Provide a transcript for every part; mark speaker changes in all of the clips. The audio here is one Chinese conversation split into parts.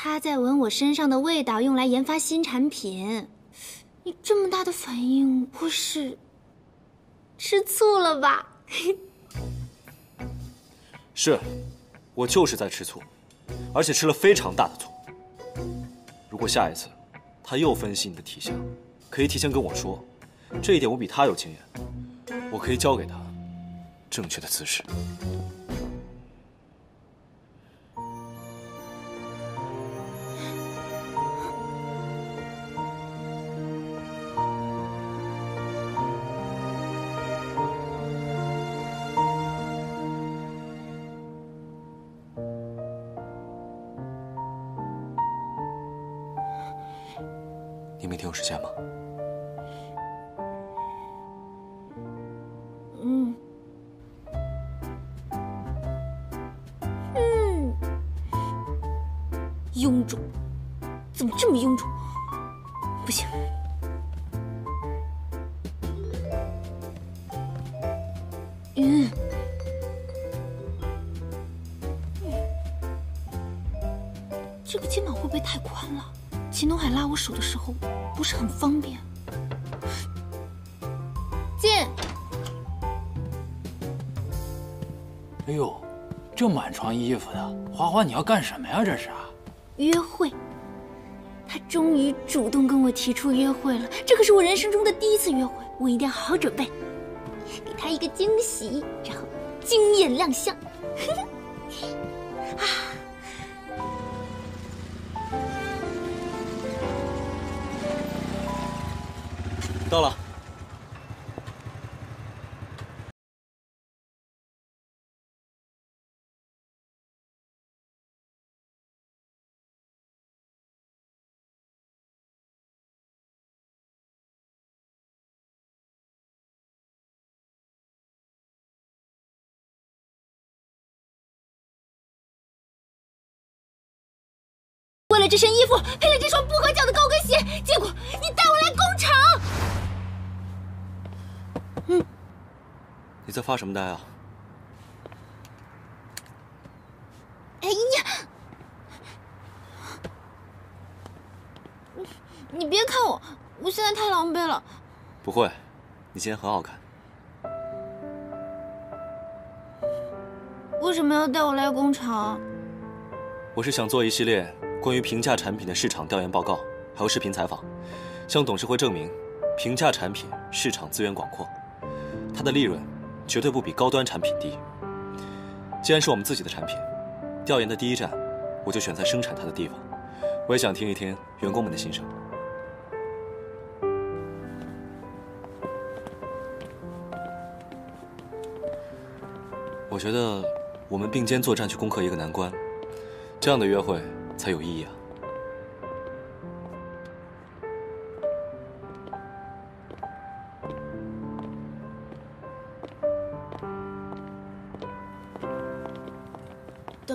Speaker 1: 他在闻我身上的味道，用来研发新产品。你这么大的反应，不是吃醋了吧？
Speaker 2: 是，我就是在吃醋，而且吃了非常大的醋。如果下一次他又分析你的体相，可以提前跟我说，这一点我比他有经验，我可以教给他正确的姿势。你明天有时间吗？
Speaker 1: 不是很方便。进。
Speaker 3: 哎呦，这满床衣服的，花花你要干什么呀？这是啊？
Speaker 1: 约会。他终于主动跟我提出约会了，这可是我人生中的第一次约会，我一定要好好准备，给他一个惊喜，然后惊艳亮相。
Speaker 2: 到了。
Speaker 1: 为了这身衣服，配了这双不合脚的高跟鞋，结果
Speaker 2: 在发什么呆啊？
Speaker 1: 哎呀！你你别看我，我现在太狼狈了。
Speaker 2: 不会，你今天很好看。
Speaker 1: 为什么要带我来工厂？
Speaker 2: 我是想做一系列关于平价产品的市场调研报告，还有视频采访，向董事会证明平价产品市场资源广阔。它的利润绝对不比高端产品低。既然是我们自己的产品，调研的第一站我就选在生产它的地方。我也想听一听员工们的心声。我觉得我们并肩作战去攻克一个难关，这样的约会才有意义啊！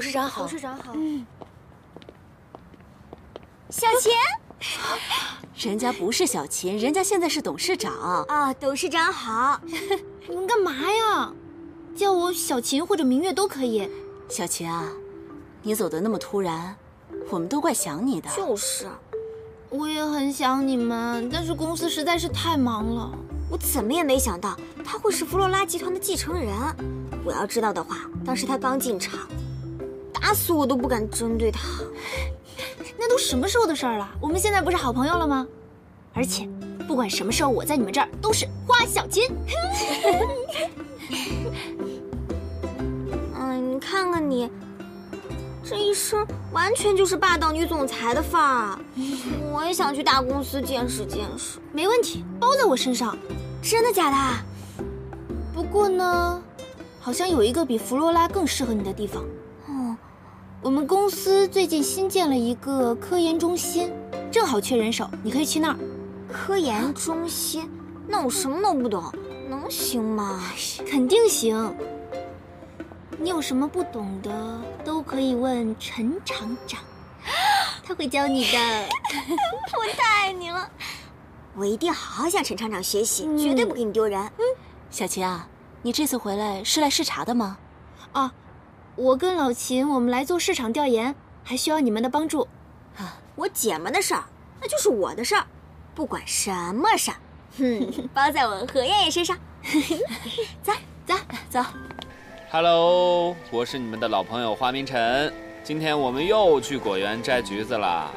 Speaker 4: 董事长好，
Speaker 5: 董事长好。
Speaker 4: 嗯，小秦，人家不是小秦，人家现在是董事长
Speaker 5: 啊。董事长好，
Speaker 1: 你们干嘛呀？叫我小秦或者明月都可以。
Speaker 4: 小秦啊，你走的那么突然，我们都怪想你的。
Speaker 5: 就是，
Speaker 1: 我也很想你们，但是公司实在是太忙了。
Speaker 5: 我怎么也没想到他会是弗洛拉集团的继承人。我要知道的话，当时他刚进场。打死我都不敢针对他，
Speaker 1: 那都什么时候的事儿了？我们现在不是好朋友了吗？而且，不管什么时候，我在你们这儿都是花小金。
Speaker 5: 嗯，你看看你，这一身完全就是霸道女总裁的范儿。我也想去大公司见识见识。
Speaker 1: 没问题，包在我身上。
Speaker 5: 真的假的？
Speaker 1: 不过呢，好像有一个比弗罗拉更适合你的地方。我们公司最近新建了一个科研中心，正好缺人手，你可以去那儿。
Speaker 5: 科研中心？那我什么都不懂，能行吗？
Speaker 1: 肯定行。你有什么不懂的，都可以问陈厂长，他会教你的。
Speaker 5: 我太爱你了，我一定好好向陈厂长学习，绝对不给你丢人。嗯，
Speaker 4: 小秦啊，你这次回来是来视察的吗？
Speaker 1: 啊。我跟老秦，我们来做市场调研，还需要你们的帮助。
Speaker 5: 啊我姐们的事儿，那就是我的事儿，不管什么事儿，哼，包在我何爷爷身上。走走走。
Speaker 6: Hello，我是你们的老朋友花明晨。今天我们又去果园摘橘子啦，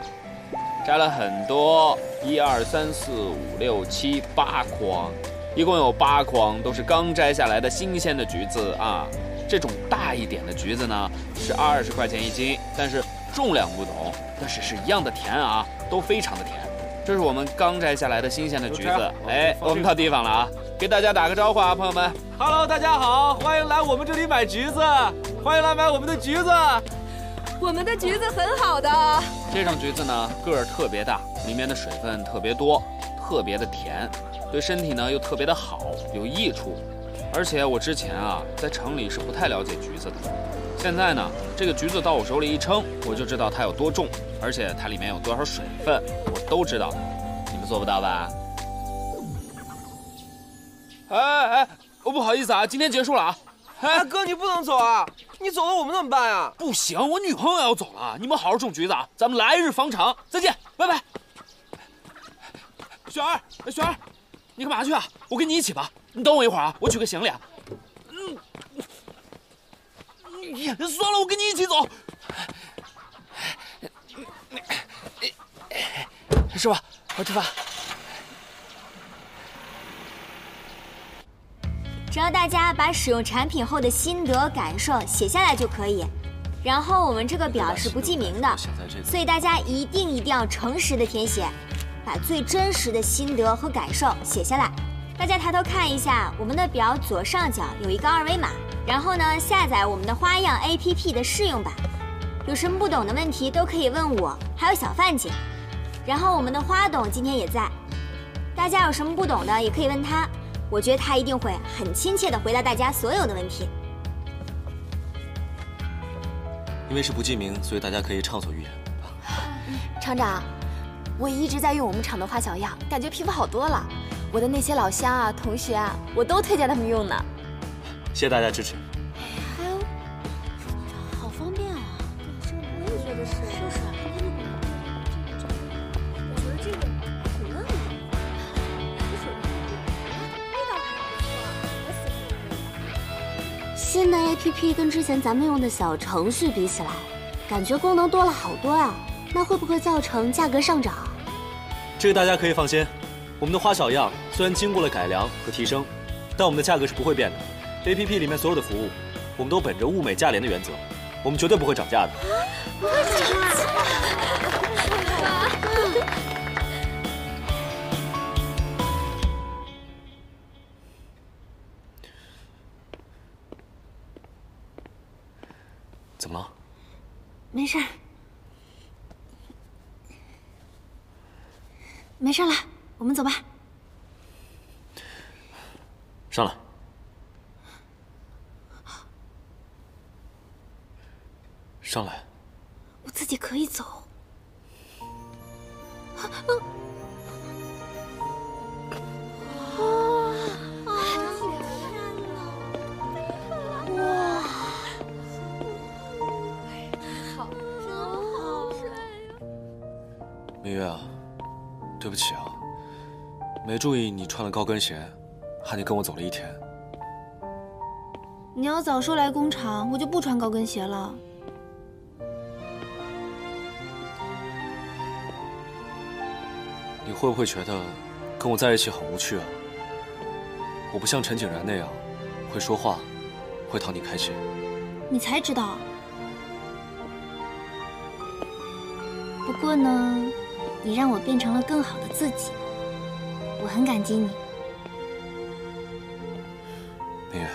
Speaker 6: 摘了很多，一二三四五六七八筐，一共有八筐，都是刚摘下来的新鲜的橘子啊。这种大一点的橘子呢是二十块钱一斤，但是重量不同，但是是一样的甜啊，都非常的甜。这是我们刚摘下来的新鲜的橘子，哎，我们到地方了啊，给大家打个招呼啊，朋友们。
Speaker 2: Hello，大家好，欢迎来我们这里买橘子，欢迎来买我们的橘子。
Speaker 7: 我们的橘子很好的，
Speaker 6: 这种橘子呢，个儿特别大，里面的水分特别多，特别的甜，对身体呢又特别的好，有益处。而且我之前啊，在城里是不太了解橘子的，现在呢，这个橘子到我手里一称，我就知道它有多重，而且它里面有多少水分，我都知道。你们做不到吧？哎哎，我不好意思啊，今天结束了啊。
Speaker 8: 哎哥，你不能走啊！你走了我们怎么办呀？
Speaker 6: 不行，我女朋友要走了，你们好好种橘子啊！咱们来日方长，再见，拜拜。雪儿，雪儿，你干嘛去啊？我跟你一起吧。你等我一会儿啊，我取个行李啊。嗯，算了，我跟你一起走。师傅，快吃饭。
Speaker 5: 只要大家把使用产品后的心得感受写下来就可以。然后我们这个表是不记名的，所以大家一定一定要诚实的填写，把最真实的心得和感受写下来。大家抬头看一下，我们的表左上角有一个二维码，然后呢下载我们的花样 APP 的试用版。有什么不懂的问题都可以问我，还有小范姐。然后我们的花董今天也在，大家有什么不懂的也可以问他。我觉得他一定会很亲切的回答大家所有的问题。
Speaker 2: 因为是不记名，所以大家可以畅所欲言。
Speaker 7: 厂长，我一直在用我们厂的花小样，感觉皮肤好多了。我的那些老乡啊、同学啊，我都推荐他们用呢。
Speaker 2: 谢谢大家支持。
Speaker 7: 还有，好方便啊！我也觉得是，就是。我觉得这个很嫩味道还不错，我喜欢
Speaker 4: 新的 APP 跟之前咱们用的小程序比起来，感觉功能多了好多啊、那会不会造成价格上涨？
Speaker 2: 这个大家可以放心，我们的花小样虽然经过了改良和提升，但我们的价格是不会变的。APP 里面所有的服务，我们都本着物美价廉的原则，我们绝对不会涨价的。怎么了？
Speaker 1: 没事儿，没事了，我们走吧。
Speaker 2: 上来。上来。
Speaker 1: 我自己可以走。
Speaker 2: 明月啊，对不起啊，没注意你穿了高跟鞋，害你跟我走了一天。
Speaker 1: 你要早说来工厂，我就不穿高跟鞋了。
Speaker 2: 你会不会觉得跟我在一起很无趣啊？我不像陈景然那样会说话，会讨你开心。
Speaker 1: 你才知道。不过呢，你让我变成了更好的自己，我很感激你。
Speaker 2: 明月，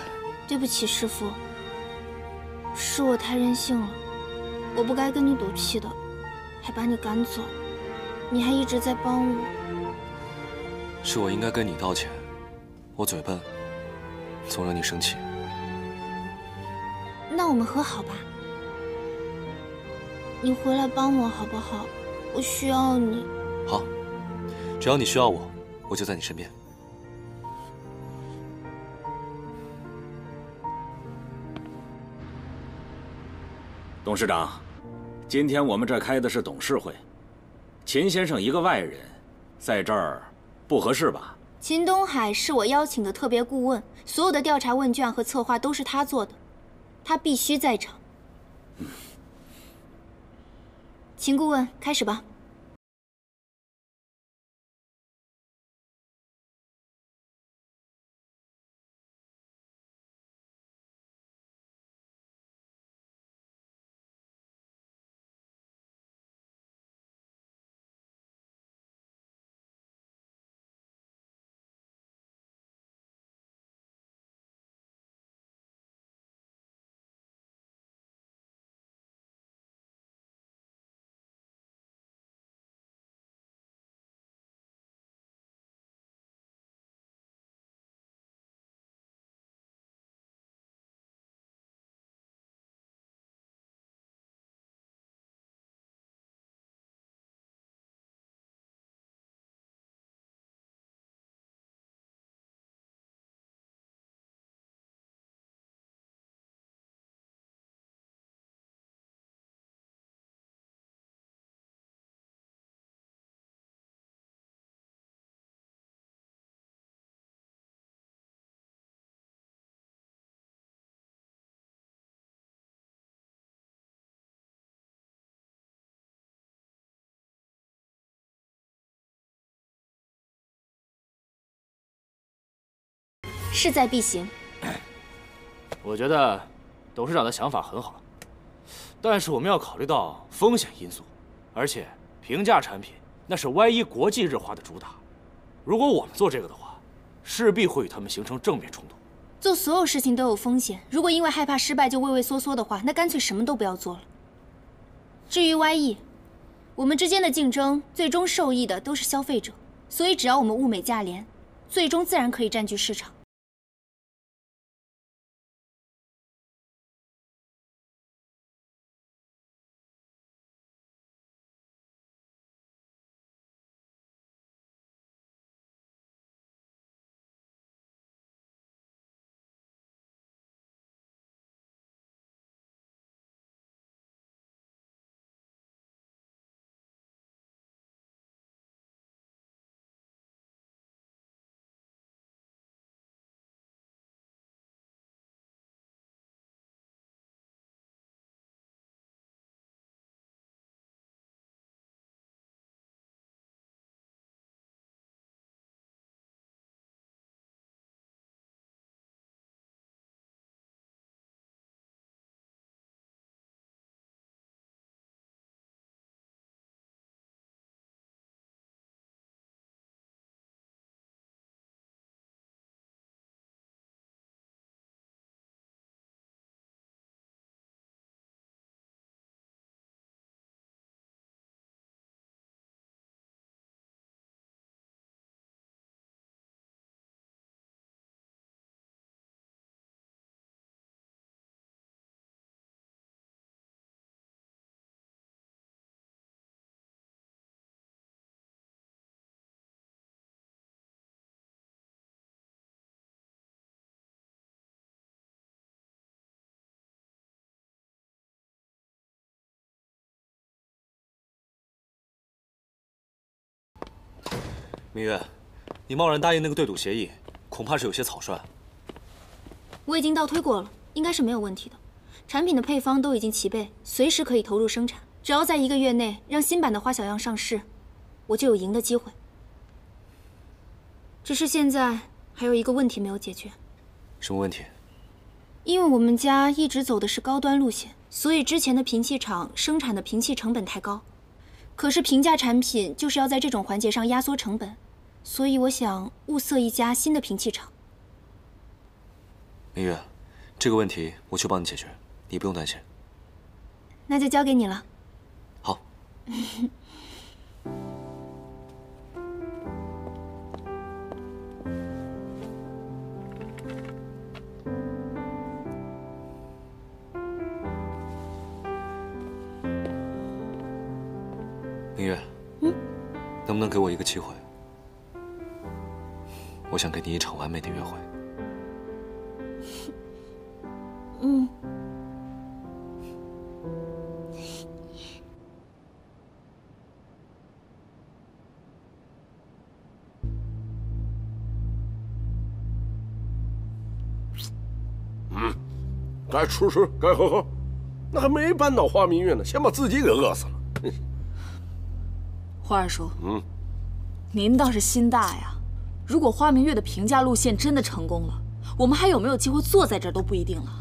Speaker 1: 对不起，师傅，是我太任性了，我不该跟你赌气的，还把你赶走，你还一直在帮我。
Speaker 2: 是我应该跟你道歉，我嘴笨，总惹你生气。
Speaker 1: 那我们和好吧，你回来帮我好不好？我需要你。
Speaker 2: 好，只要你需要我，我就在你身边。
Speaker 9: 董事长，今天我们这开的是董事会，秦先生一个外人，在这儿不合适吧？
Speaker 1: 秦东海是我邀请的特别顾问，所有的调查问卷和策划都是他做的，他必须在场。秦顾问，开始吧。势在必行。
Speaker 3: 我觉得董事长的想法很好，但是我们要考虑到风险因素，而且平价产品那是 Y 一国际日化的主打，如果我们做这个的话，势必会与他们形成正面冲突。
Speaker 1: 做所有事情都有风险，如果因为害怕失败就畏畏缩缩的话，那干脆什么都不要做了。至于 Y E，我们之间的竞争最终受益的都是消费者，所以只要我们物美价廉，最终自然可以占据市场。
Speaker 2: 明月，你贸然答应那个对赌协议，恐怕是有些草率。
Speaker 1: 我已经倒推过了，应该是没有问题的。产品的配方都已经齐备，随时可以投入生产。只要在一个月内让新版的花小样上市，我就有赢的机会。只是现在还有一个问题没有解决。
Speaker 2: 什么问题？
Speaker 1: 因为我们家一直走的是高端路线，所以之前的瓶器厂生产的瓶器成本太高。可是平价产品就是要在这种环节上压缩成本，所以我想物色一家新的平器厂。
Speaker 2: 明月，这个问题我去帮你解决，你不用担心。
Speaker 1: 那就交给你了。
Speaker 2: 好。给我一个机会，我想给你一场完美的约会。
Speaker 1: 嗯。
Speaker 10: 该吃吃，该喝喝，那还没搬到花明月呢，先把自己给饿死了。
Speaker 11: 花二叔，
Speaker 10: 嗯，
Speaker 11: 您倒是心大呀。如果花明月的评价路线真的成功了，我们还有没有机会坐在这儿都不一定了。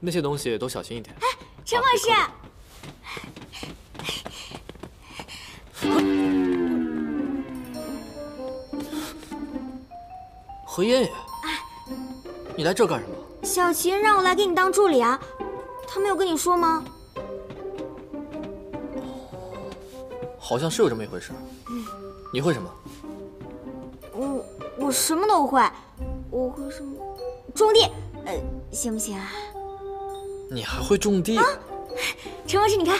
Speaker 12: 那些东西都小心一点。
Speaker 5: 哎，陈老师，
Speaker 12: 何烟烟，你来这干什么？
Speaker 5: 小琴让我来给你当助理啊，他没有跟你说吗？
Speaker 12: 好像是有这么一回事。你会什么？
Speaker 5: 我我什么都会，我会什么？种地，呃，行不行啊？
Speaker 12: 你还会种地？
Speaker 5: 啊陈博士，你看，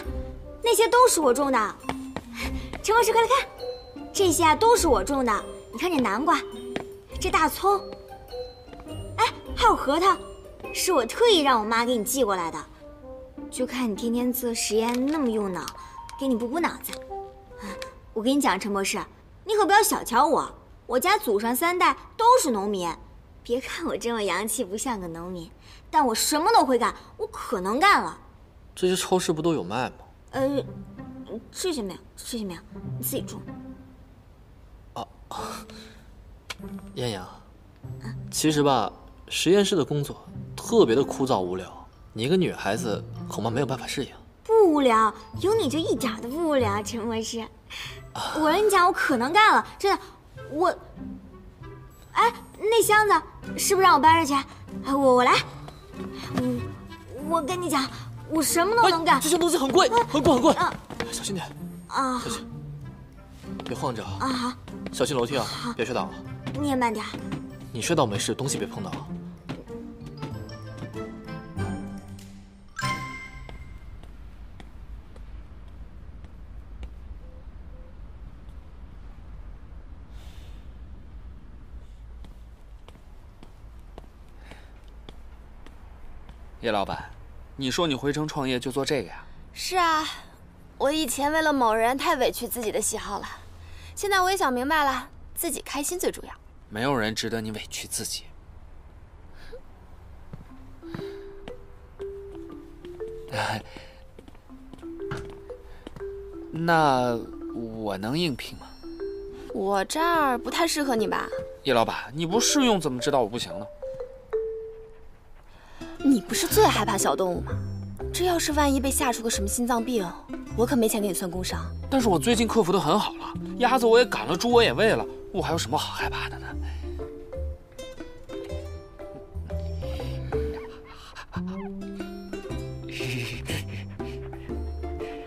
Speaker 5: 那些都是我种的。陈博士，快来看，这些啊都是我种的。你看这南瓜，这大葱，哎，还有核桃，是我特意让我妈给你寄过来的。就看你天天做实验那么用脑，给你补补脑子。我跟你讲，陈博士，你可不要小瞧我，我家祖上三代都是农民。别看我这么洋气，不像个农民，但我什么都会干，我可能干了。
Speaker 12: 这些超市不都有卖吗？
Speaker 5: 呃，这些没有，这些没有，你自己种。
Speaker 12: 啊，艳阳，其实吧，实验室的工作特别的枯燥无聊，你一个女孩子恐怕没有办法适应。
Speaker 5: 不无聊，有你就一点都不无聊，陈博士。我跟你讲，我可能干了，真的，我。哎，那箱子是不是让我搬上去？我我来。我我跟你讲，我什么都能干。
Speaker 12: 这些东西很贵，很贵很贵。小心点。
Speaker 5: 啊。
Speaker 12: 小心，别晃着。
Speaker 5: 啊好。
Speaker 12: 小心楼梯啊，别摔倒了。
Speaker 5: 你也慢点。
Speaker 12: 你摔倒没事，东西别碰到。
Speaker 6: 叶老板，你说你回城创业就做这个呀？
Speaker 7: 是啊，我以前为了某人太委屈自己的喜好了，现在我也想明白了，自己开心最重要。
Speaker 6: 没有人值得你委屈自己。那我能应聘吗？
Speaker 7: 我这儿不太适合你吧？
Speaker 6: 叶老板，你不试用怎么知道我不行呢？
Speaker 7: 你不是最害怕小动物吗？这要是万一被吓出个什么心脏病，我可没钱给你算工伤。
Speaker 6: 但是我最近克服的很好了，鸭子我也赶了，猪我也喂了，我还有什么好害怕的呢？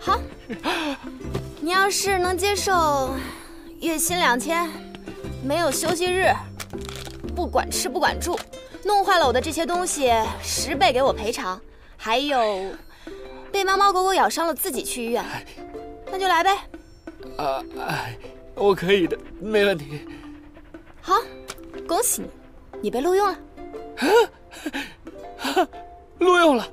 Speaker 7: 好，你要是能接受月薪两千，没有休息日，不管吃不管住。弄坏了我的这些东西，十倍给我赔偿。还有，被猫猫狗狗咬伤了，自己去医院。那就来呗。
Speaker 6: 啊，我可以的，没问题。
Speaker 7: 好，恭喜你，你被录用了。
Speaker 6: 啊录用了。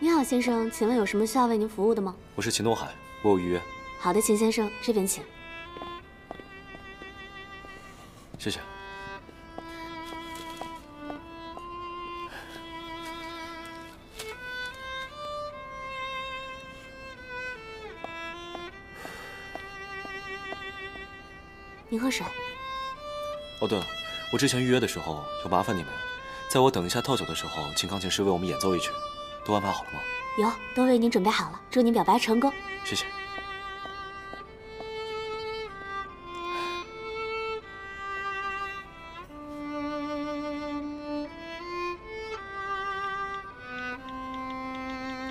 Speaker 4: 你好先生，请问有什么需要为您服务的吗？
Speaker 2: 我是秦东海，我有预约。
Speaker 4: 好的，秦先生，这边请。
Speaker 2: 谢谢。
Speaker 4: 您喝水。
Speaker 2: 哦，对了，我之前预约的时候要麻烦你们，在我等一下倒酒的时候，请钢琴师为我们演奏一曲，都安排好了吗？
Speaker 4: 有，都为您准备好了。祝您表白成功。
Speaker 2: 谢谢。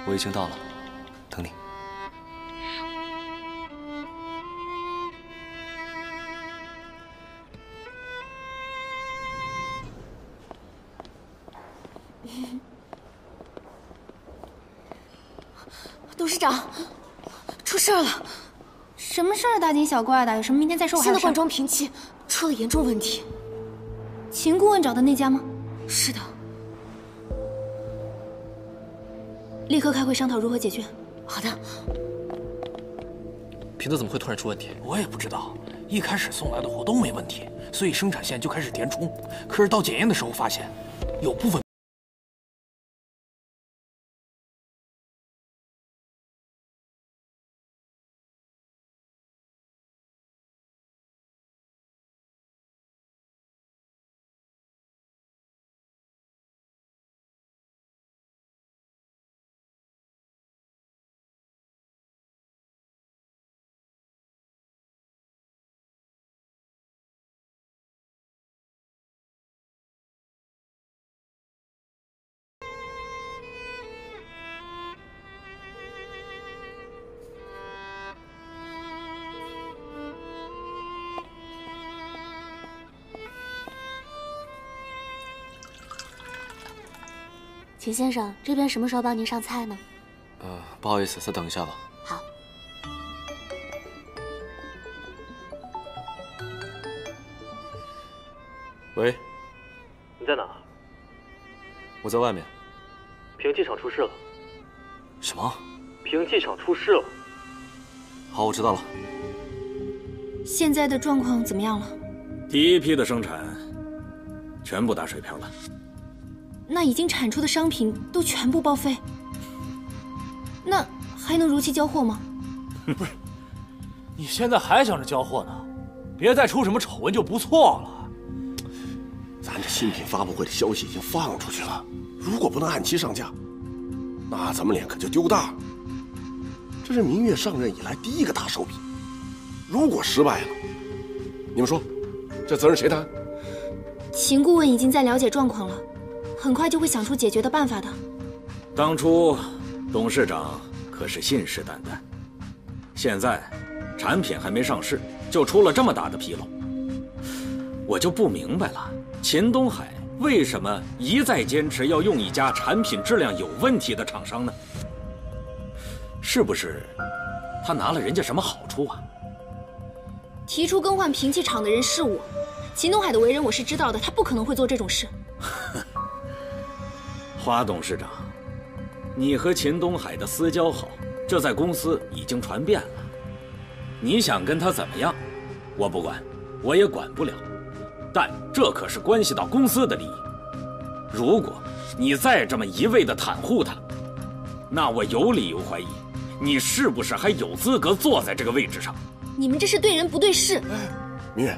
Speaker 2: 我已经到了，等你。
Speaker 7: 董事长，出事了！
Speaker 1: 什么事儿？大惊小怪的，有什么明天再说。
Speaker 7: 新的灌装瓶器出了严重问题。
Speaker 1: 秦顾问找的那家吗？
Speaker 7: 是的。
Speaker 1: 刻开会商讨如何解决。
Speaker 7: 好的。
Speaker 12: 瓶子怎么会突然出问题？
Speaker 13: 我也不知道。一开始送来的货都没问题，所以生产线就开始填充。可是到检验的时候发现，有部分。
Speaker 4: 秦先生，这边什么时候帮您上菜呢？
Speaker 2: 呃，不好意思，再等一下吧。
Speaker 4: 好。
Speaker 2: 喂，
Speaker 12: 你在哪？
Speaker 2: 我在外面。
Speaker 12: 平气厂出事了。
Speaker 2: 什么？
Speaker 12: 平气厂出事了。
Speaker 2: 好，我知道了。
Speaker 1: 现在的状况怎么样了？
Speaker 9: 第一批的生产全部打水漂了。
Speaker 1: 那已经产出的商品都全部报废，那还能如期交货吗？
Speaker 3: 不是，你现在还想着交货呢？别再出什么丑闻就不错了。
Speaker 10: 咱这新品发布会的消息已经放出去了，如果不能按期上架，那咱们脸可就丢大了。这是明月上任以来第一个大手笔，如果失败了，你们说，这责任谁担？
Speaker 1: 秦顾问已经在了解状况了。很快就会想出解决的办法的。
Speaker 9: 当初董事长可是信誓旦旦，现在产品还没上市，就出了这么大的纰漏。我就不明白了，秦东海为什么一再坚持要用一家产品质量有问题的厂商呢？是不是他拿了人家什么好处啊？
Speaker 1: 提出更换平气厂的人是我，秦东海的为人我是知道的，他不可能会做这种事。
Speaker 9: 花董事长，你和秦东海的私交好，这在公司已经传遍了。你想跟他怎么样，我不管，我也管不了。但这可是关系到公司的利益。如果你再这么一味的袒护他，那我有理由怀疑，你是不是还有资格坐在这个位置上？
Speaker 1: 你们这是对人不对事。
Speaker 10: 明月，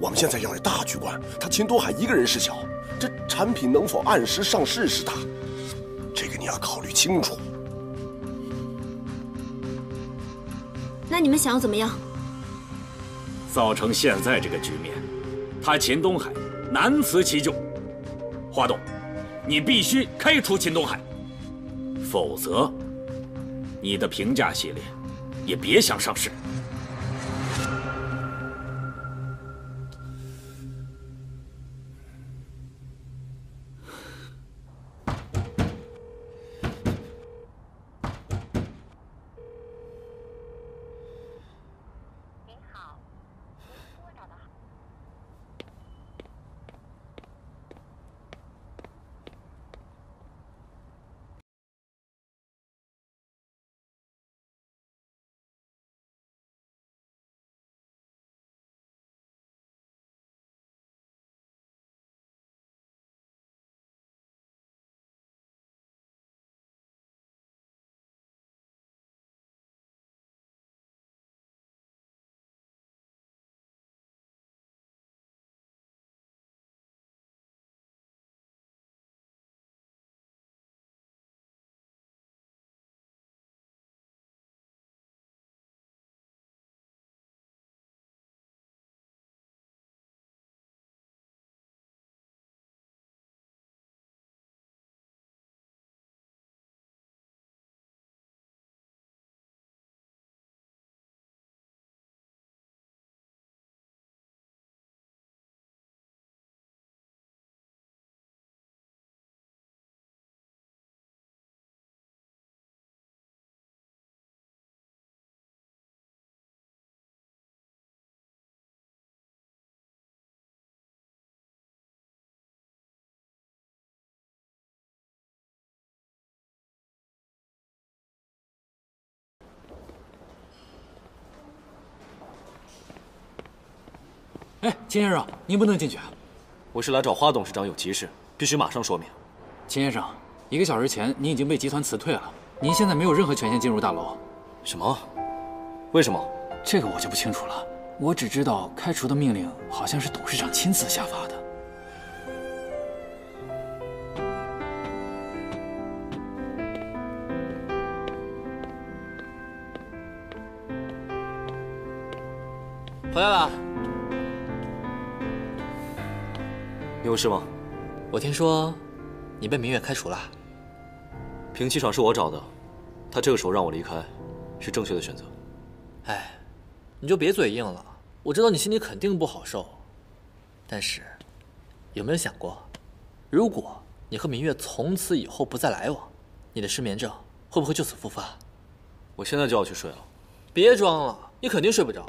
Speaker 10: 我们现在要以大局观，他秦东海一个人是小。这产品能否按时上市是大，这个你要考虑清楚。
Speaker 1: 那你们想要怎么样？
Speaker 9: 造成现在这个局面，他秦东海难辞其咎。华董，你必须开除秦东海，否则你的平价系列也别想上市。
Speaker 13: 哎，秦先生，您不能进去啊！
Speaker 2: 我是来找花董事长有急事，必须马上说明。
Speaker 13: 秦先生，一个小时前您已经被集团辞退了，您现在没有任何权限进入大楼。
Speaker 2: 什么？为什么？
Speaker 13: 这个我就不清楚了。我只知道开除的命令好像是董事长亲自下发的。
Speaker 12: 回来了。
Speaker 2: 有事吗？
Speaker 12: 我听说你被明月开除了。
Speaker 2: 平气厂是我找的，他这个时候让我离开，是正确的选择。
Speaker 12: 哎，你就别嘴硬了。我知道你心里肯定不好受，但是有没有想过，如果你和明月从此以后不再来往，你的失眠症会不会就此复发？
Speaker 2: 我现在就要去睡了。
Speaker 12: 别装了，你肯定睡不着。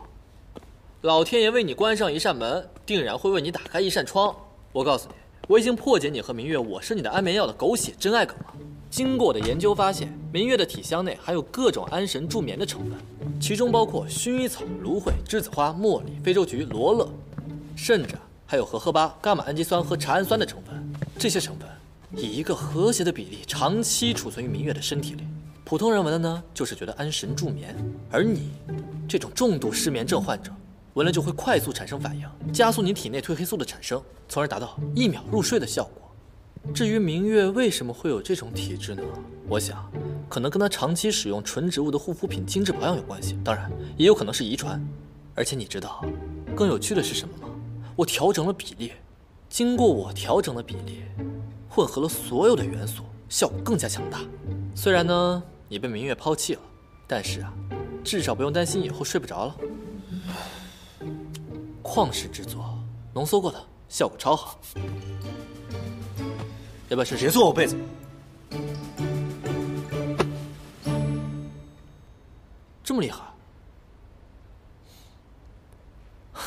Speaker 12: 老天爷为你关上一扇门，定然会为你打开一扇窗。我告诉你，我已经破解你和明月“我是你的安眠药”的狗血真爱梗了。经过我的研究发现，明月的体香内含有各种安神助眠的成分，其中包括薰衣草、芦荟、栀子花、茉莉、非洲菊、罗勒，甚至还有荷荷巴、伽马氨基酸和茶氨酸的成分。这些成分以一个和谐的比例长期储存于明月的身体里。普通人闻了呢，就是觉得安神助眠，而你这种重度失眠症患者。闻了就会快速产生反应，加速你体内褪黑素的产生，从而达到一秒入睡的效果。至于明月为什么会有这种体质呢？我想，可能跟她长期使用纯植物的护肤品、精致保养有关系，当然也有可能是遗传。而且你知道，更有趣的是什么吗？我调整了比例，经过我调整的比例，混合了所有的元素，效果更加强大。虽然呢，你被明月抛弃了，但是啊，至少不用担心以后睡不着了。旷世之作，浓缩过的，效果超好。要不要试试？
Speaker 2: 别坐我被子。
Speaker 12: 这么厉害？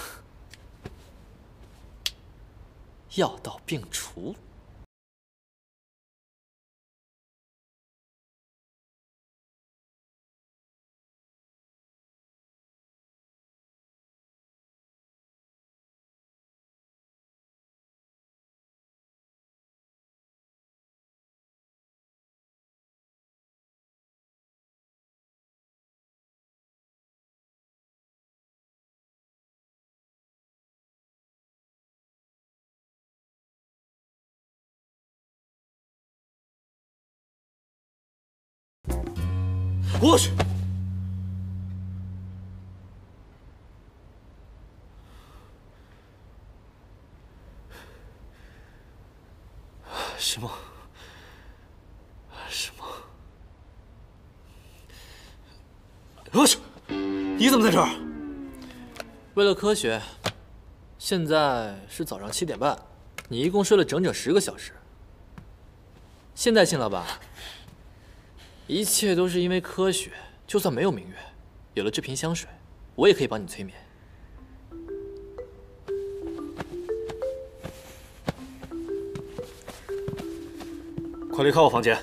Speaker 12: 药到病除。
Speaker 2: 我去！什么？什么？我去！你怎么在这儿？
Speaker 12: 为了科学。现在是早上七点半，你一共睡了整整十个小时。现在信了吧？一切都是因为科学。就算没有明月，有了这瓶香水，我也可以帮你催眠。
Speaker 2: 快离开我房间！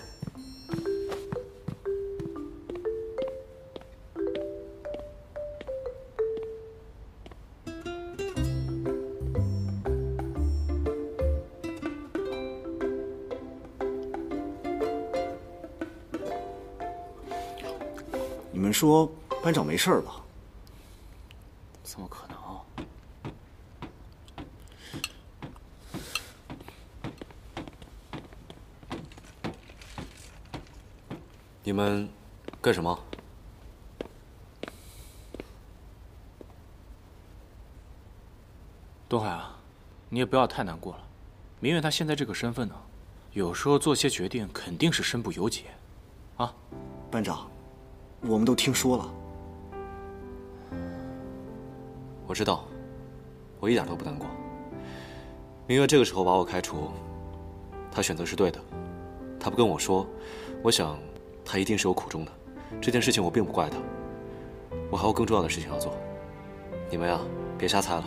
Speaker 14: 们说班长没事吧？
Speaker 3: 怎么可能？
Speaker 2: 你们干什么？
Speaker 3: 东海啊，你也不要太难过了。明月他现在这个身份呢，有时候做些决定肯定是身不由己，啊，
Speaker 14: 班长。我们都听说了，
Speaker 2: 我知道，我一点都不难过。明月这个时候把我开除，他选择是对的。他不跟我说，我想他一定是有苦衷的。这件事情我并不怪他，我还有更重要的事情要做。你们呀，别瞎猜了，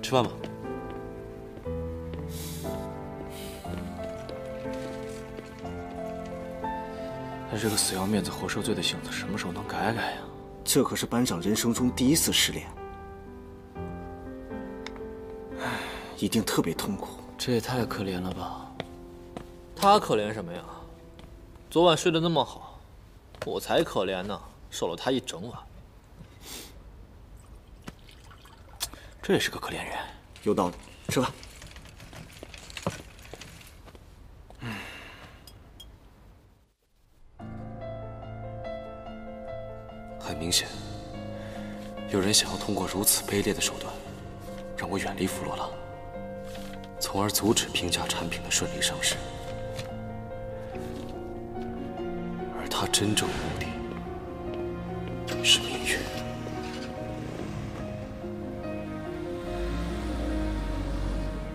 Speaker 2: 吃饭吧。
Speaker 3: 他这个死要面子活受罪的性子，什么时候能改改呀？
Speaker 14: 这可是班长人生中第一次失恋，唉，一定特别痛苦。
Speaker 12: 这也太可怜了吧？他可怜什么呀？昨晚睡得那么好，我才可怜呢，守了他一整晚。
Speaker 13: 这也是个可怜人，
Speaker 14: 有道理。吃
Speaker 2: 饭。明显，有人想要通过如此卑劣的手段，让我远离弗罗拉，从而阻止平价产品的顺利上市。而他真正的目的是明月。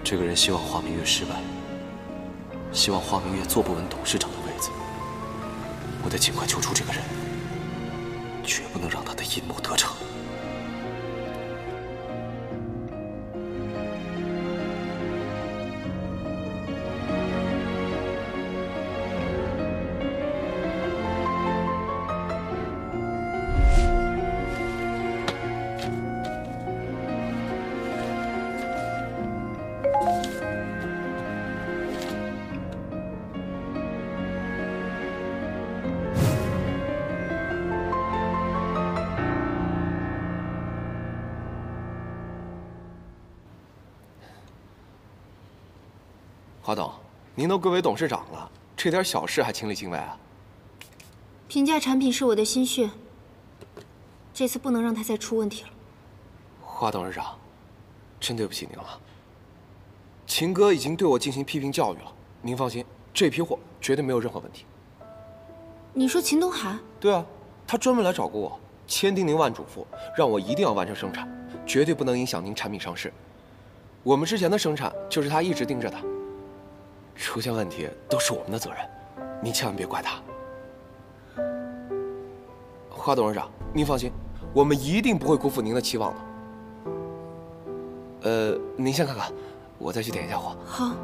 Speaker 2: 这个人希望华明月失败，希望华明月坐不稳董事长的位子。我得尽快揪出这个人。绝不能让他的阴谋得逞。
Speaker 8: 华董，您都贵为董事长了，这点小事还亲力亲为啊？
Speaker 1: 评价产品是我的心血，这次不能让它再出问题了。
Speaker 8: 华董事长，真对不起您了。秦哥已经对我进行批评教育了，您放心，这批货绝对没有任何问题。
Speaker 1: 你说秦东海？
Speaker 8: 对啊，他专门来找过我，千叮咛万嘱咐，让我一定要完成生产，绝对不能影响您产品上市。我们之前的生产就是他一直盯着的。出现问题都是我们的责任，您千万别怪他。花董事长，您放心，我们一定不会辜负您的期望的。呃，您先看看，我再去点一下火。
Speaker 1: 好。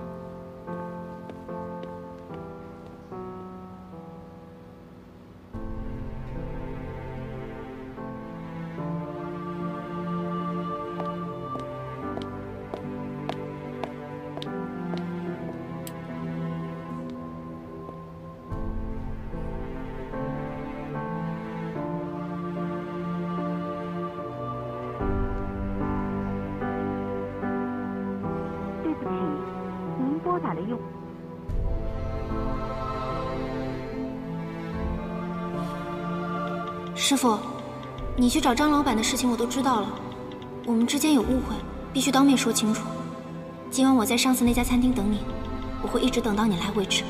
Speaker 1: 法的用师傅，你去找张老板的事情我都知道了，我们之间有误会，必须当面说清楚。今晚我在上次那家餐厅等你，我会一直等到你来为止。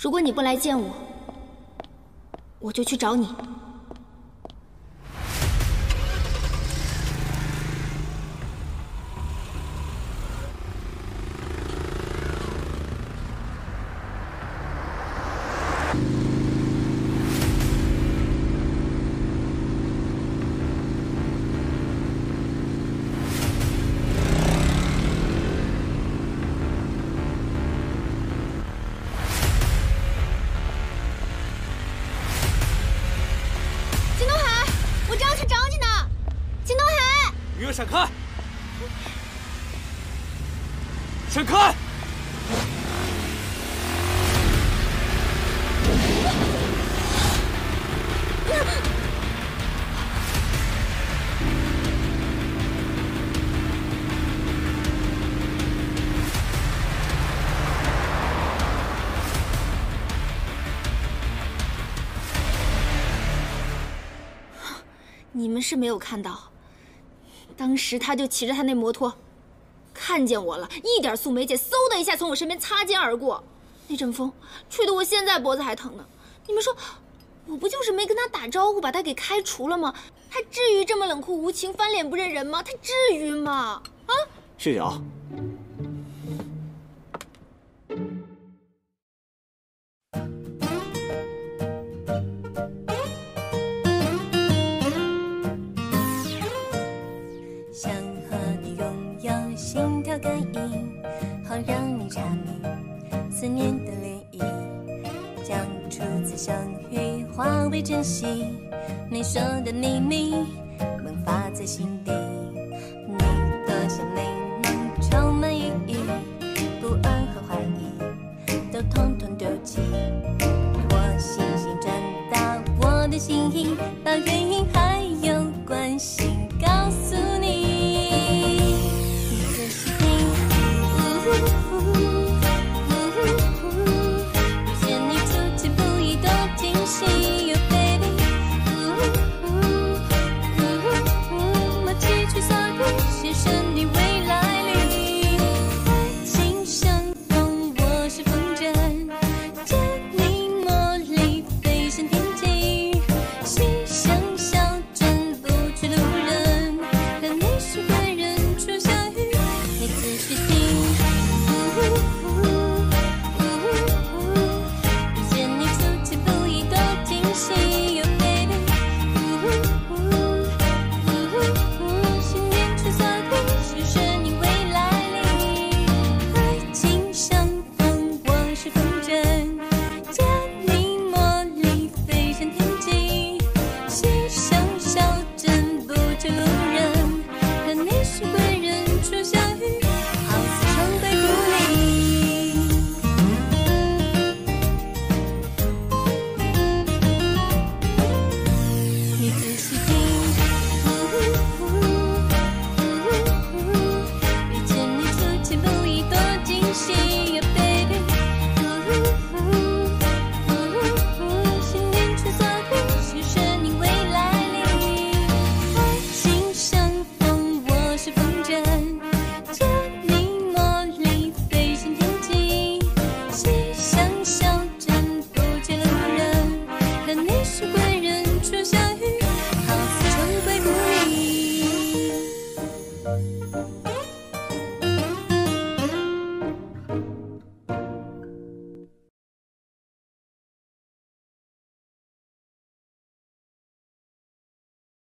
Speaker 1: 如果你不来见我，我就去找你。你们是没有看到。当时他就骑着他那摩托，看见我了，一点素梅姐，嗖的一下从我身边擦肩而过。那阵风吹得我现在脖子还疼呢。你们说，我不就是没跟他打招呼，把他给开除了吗？他至于这么冷酷无情、翻脸不认人吗？他至于吗？啊！
Speaker 14: 谢谢啊。
Speaker 15: 珍惜你说的秘密，